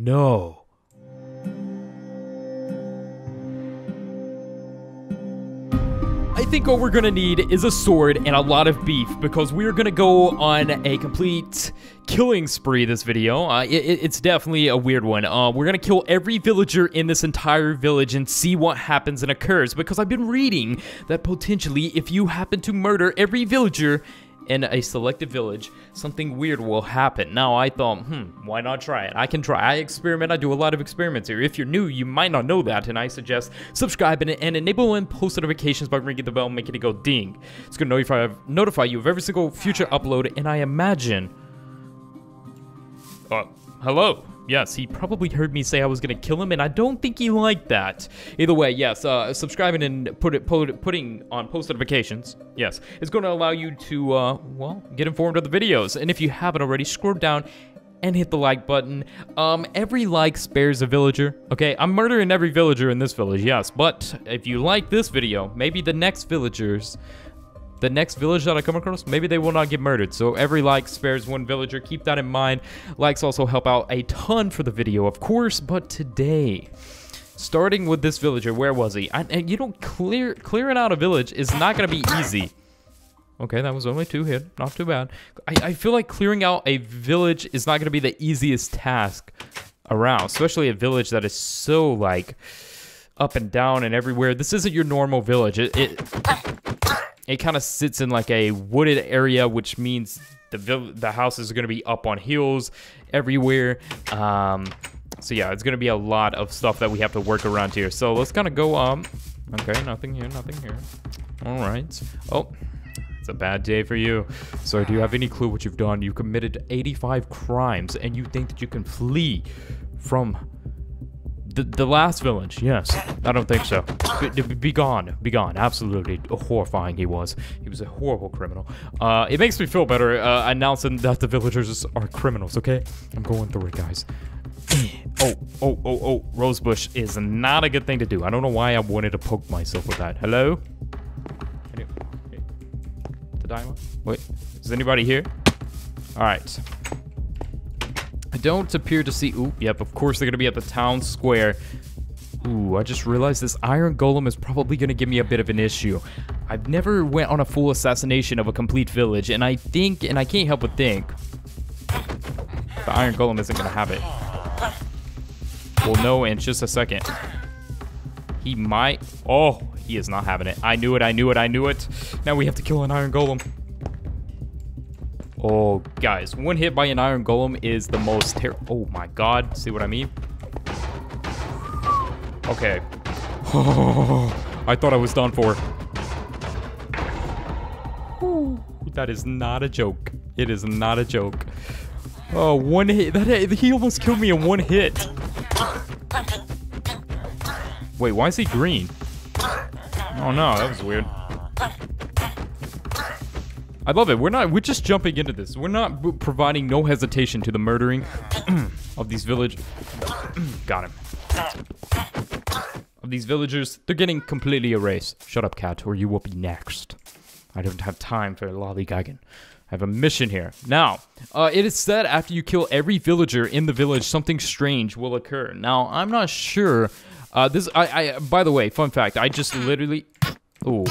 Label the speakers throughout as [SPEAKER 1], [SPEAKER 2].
[SPEAKER 1] No. I think what we're gonna need is a sword and a lot of beef because we're gonna go on a complete killing spree this video. Uh, it, it's definitely a weird one. Uh, we're gonna kill every villager in this entire village and see what happens and occurs because I've been reading that potentially if you happen to murder every villager in a selected village, something weird will happen. Now, I thought, hmm, why not try it? I can try. I experiment. I do a lot of experiments here. If you're new, you might not know that, and I suggest subscribing and enable and post notifications by ringing the bell, making it go ding. It's gonna notify notify you of every single future upload, and I imagine. Uh, hello. Yes, he probably heard me say I was gonna kill him, and I don't think he liked that. Either way, yes, uh, subscribing and put it, put, putting on post notifications, yes, is gonna allow you to, uh, well, get informed of the videos. And if you haven't already, scroll down and hit the like button. Um, every like spares a villager. Okay, I'm murdering every villager in this village, yes, but if you like this video, maybe the next villagers the next village that I come across, maybe they will not get murdered. So every like spares one villager. Keep that in mind. Likes also help out a ton for the video, of course. But today, starting with this villager, where was he? I, and you know, clear clearing out a village is not gonna be easy. Okay, that was only two hit. Not too bad. I, I feel like clearing out a village is not gonna be the easiest task around, especially a village that is so like up and down and everywhere. This isn't your normal village. It, it it kind of sits in like a wooded area, which means the the house is going to be up on hills everywhere. Um, so yeah, it's going to be a lot of stuff that we have to work around here. So let's kind of go um. Okay, nothing here, nothing here. All right. Oh, it's a bad day for you. So do you have any clue what you've done? You committed 85 crimes, and you think that you can flee from the, the last village, yes. I don't think so. Be, be, gone. Be gone. Absolutely horrifying he was. He was a horrible criminal. Uh, it makes me feel better uh, announcing that the villagers are criminals, okay? I'm going through it, guys. oh, oh, oh, oh. Rosebush is not a good thing to do. I don't know why I wanted to poke myself with that. Hello? The diamond? Wait, is anybody here? Alright. I don't appear to see... Ooh, yep, of course they're going to be at the town square. Ooh, I just realized this Iron Golem is probably going to give me a bit of an issue. I've never went on a full assassination of a complete village, and I think, and I can't help but think, the Iron Golem isn't going to have it. Well, no, in just a second. He might... Oh, he is not having it. I knew it, I knew it, I knew it. Now we have to kill an Iron Golem. Oh, guys, one hit by an Iron Golem is the most ter- Oh my god, see what I mean? Okay. Oh, I thought I was done for. that is not a joke. It is not a joke. Oh, one hit. That he almost killed me in one hit. Wait, why is he green? Oh no, that was weird. I love it. We're not. We're just jumping into this. We're not providing no hesitation to the murdering of these village. Got him. Of these villagers, they're getting completely erased. Shut up, cat, or you will be next. I don't have time for lollygagging. I have a mission here. Now, uh, it is said after you kill every villager in the village, something strange will occur. Now, I'm not sure. Uh, this, I, I, by the way, fun fact, I just literally, ooh,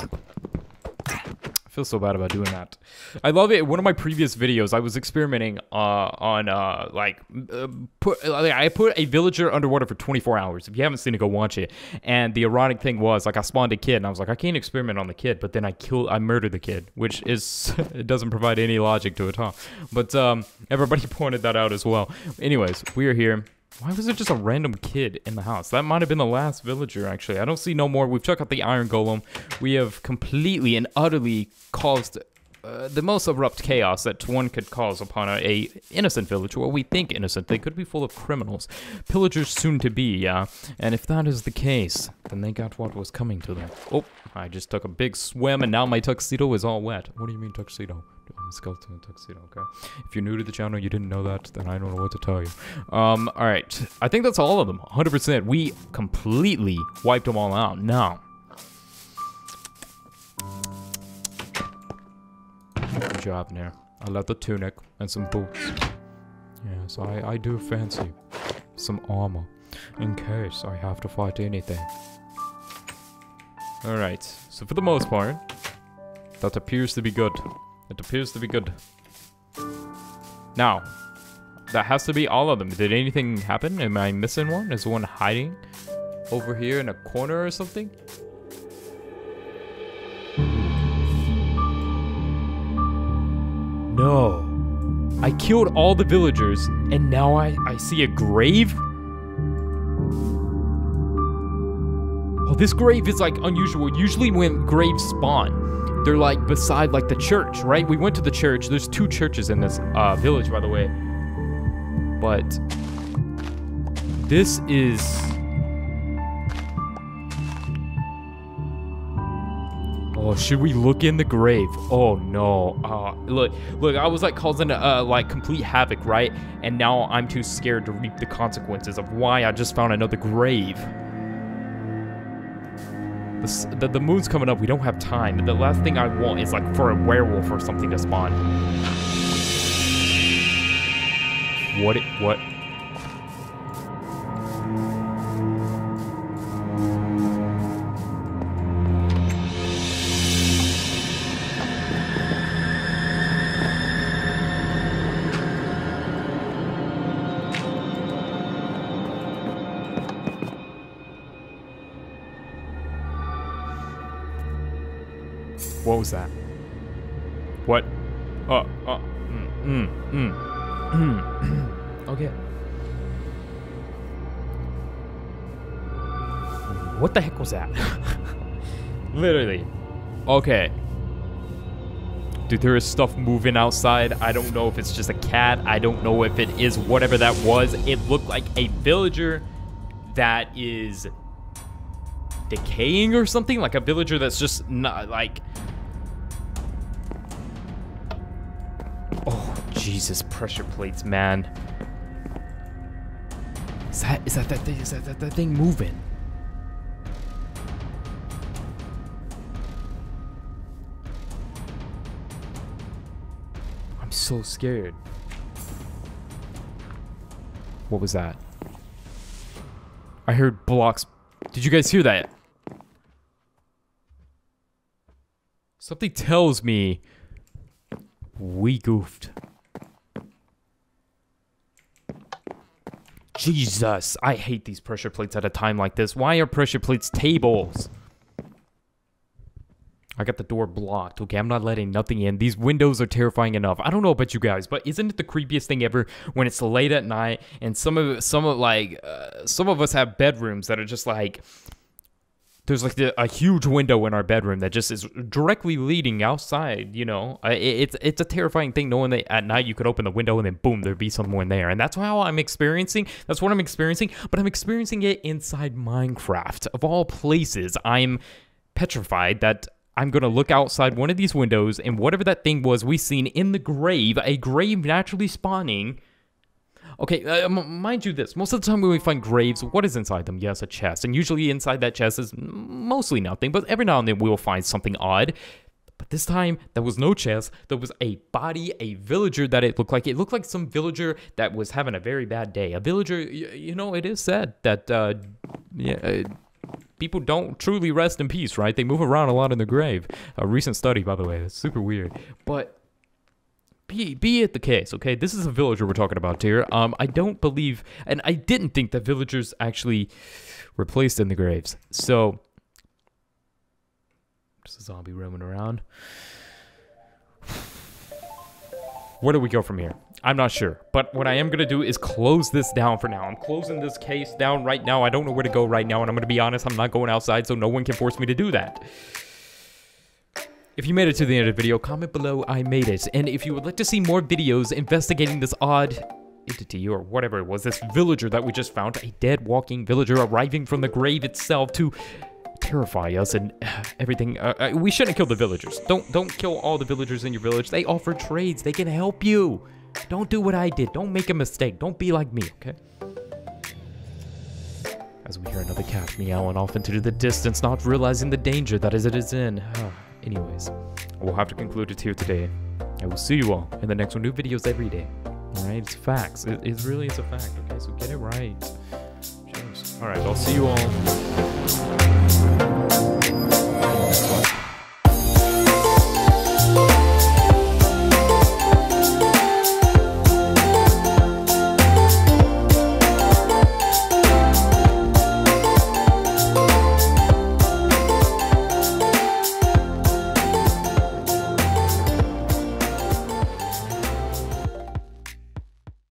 [SPEAKER 1] feel so bad about doing that. I love it. One of my previous videos, I was experimenting uh, on uh, like uh, put like, I put a villager underwater for 24 hours. If you haven't seen it, go watch it. And the ironic thing was like I spawned a kid, and I was like, I can't experiment on the kid, but then I kill, I murdered the kid, which is it doesn't provide any logic to it, huh? But um, everybody pointed that out as well. Anyways, we are here. Why was there just a random kid in the house? That might have been the last villager, actually. I don't see no more. We've took out the Iron Golem. We have completely and utterly caused uh, the most abrupt chaos that one could cause upon a, a, innocent village, or we think innocent. They could be full of criminals, pillagers soon to be. Yeah, and if that is the case, then they got what was coming to them. Oh, I just took a big swim, and now my tuxedo is all wet. What do you mean tuxedo? I'm skeleton in tuxedo, okay? If you're new to the channel, you didn't know that, then I don't know what to tell you. Um, alright. I think that's all of them. 100%. We completely wiped them all out. Now. Good job, Nair. I the tunic and some boots. Yes, I, I do fancy some armor in case I have to fight anything. Alright, so for the most part, that appears to be good. It appears to be good. Now, that has to be all of them. Did anything happen? Am I missing one? Is one hiding over here in a corner or something? No. I killed all the villagers, and now I, I see a grave? Oh, this grave is like unusual. Usually when graves spawn, they're like beside like the church, right? We went to the church. There's two churches in this uh, village, by the way. But this is Oh, should we look in the grave? Oh no. Uh, look, look. I was like causing uh, like complete havoc, right? And now I'm too scared to reap the consequences of why I just found another grave. The, the, the moon's coming up. We don't have time. The last thing I want is like for a werewolf or something to spawn. What? What? What was that? What? Uh, mm, mm, mm, mm. okay. What the heck was that? Literally. Okay. Dude, there is stuff moving outside. I don't know if it's just a cat. I don't know if it is whatever that was. It looked like a villager that is decaying or something. Like a villager that's just not like Jesus, pressure plates, man. Is that is that that thing is that that, that thing moving? I'm so scared. What was that? I heard blocks. Did you guys hear that? Something tells me we goofed. Jesus, I hate these pressure plates at a time like this. Why are pressure plates tables? I got the door blocked. Okay, I'm not letting nothing in. These windows are terrifying enough. I don't know about you guys, but isn't it the creepiest thing ever when it's late at night and some of some of like uh, some of us have bedrooms that are just like there's like the, a huge window in our bedroom that just is directly leading outside. You know, it, it's it's a terrifying thing knowing that at night you could open the window and then boom, there'd be someone there, and that's how I'm experiencing. That's what I'm experiencing, but I'm experiencing it inside Minecraft of all places. I'm petrified that. I'm gonna look outside one of these windows, and whatever that thing was we seen in the grave, a grave naturally spawning, Okay, uh, mind you this. Most of the time when we find graves, what is inside them? Yes, a chest. And usually inside that chest is mostly nothing, but every now and then we'll find something odd. But this time, there was no chest. There was a body, a villager that it looked like. It looked like some villager that was having a very bad day. A villager, you know, it is said that, uh, yeah, uh, people don't truly rest in peace, right? They move around a lot in the grave. A recent study, by the way, that's super weird. But be be it the case, okay? This is a villager we're talking about here. Um, I don't believe, and I didn't think that villagers actually were placed in the graves. So, just a zombie roaming around. Where do we go from here? I'm not sure. But what I am going to do is close this down for now. I'm closing this case down right now. I don't know where to go right now. And I'm going to be honest, I'm not going outside, so no one can force me to do that. If you made it to the end of the video, comment below I made it. And if you would like to see more videos investigating this odd entity or whatever it was, this villager that we just found, a dead walking villager arriving from the grave itself to terrify us and uh, everything. Uh, uh, we shouldn't kill the villagers. Don't don't kill all the villagers in your village. They offer trades. They can help you. Don't do what I did. Don't make a mistake. Don't be like me, okay? As we hear another cat meowing off into the distance, not realizing the danger that is it is in. Anyways, we'll have to conclude it here today. I will see you all in the next one. New videos every day. All right, it's facts. It, it really is a fact. Okay, so get it right. Cheers. All right, I'll see you all.